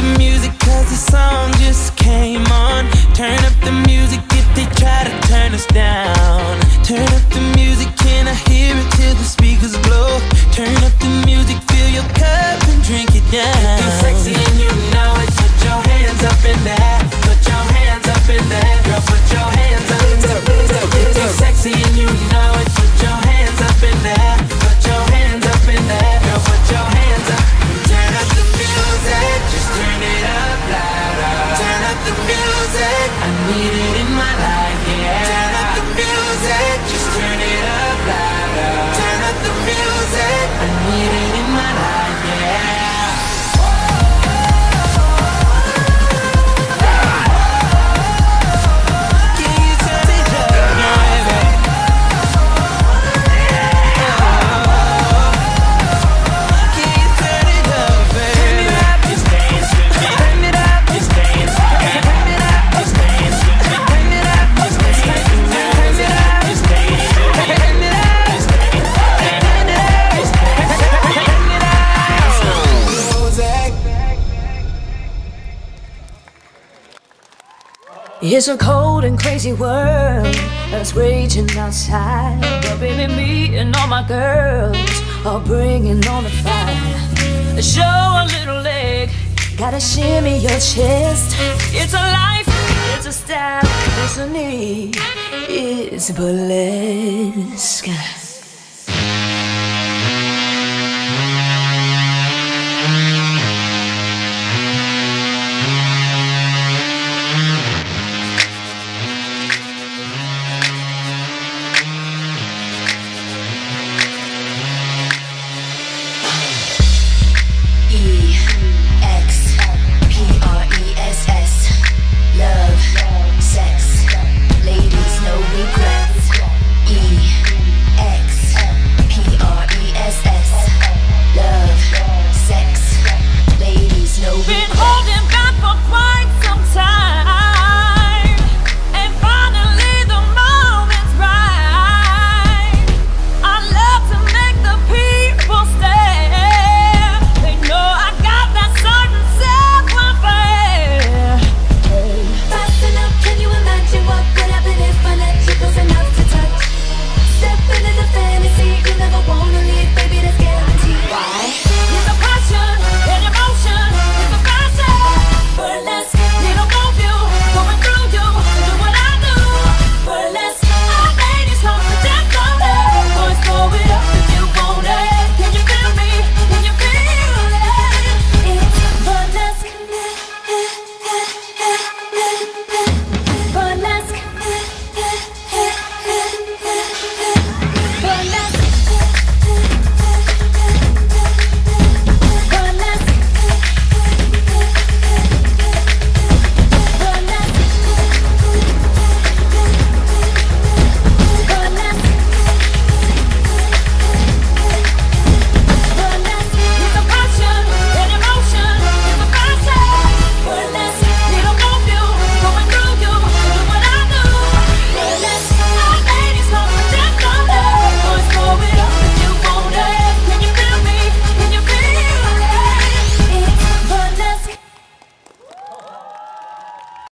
the music cause the song just came on. Turn up the music. It's a cold and crazy world that's raging outside. But baby, me and all my girls are bringing on the fire. Show a little leg, gotta shimmy your chest. It's a life, it's a style, it's a need, it's burlesque.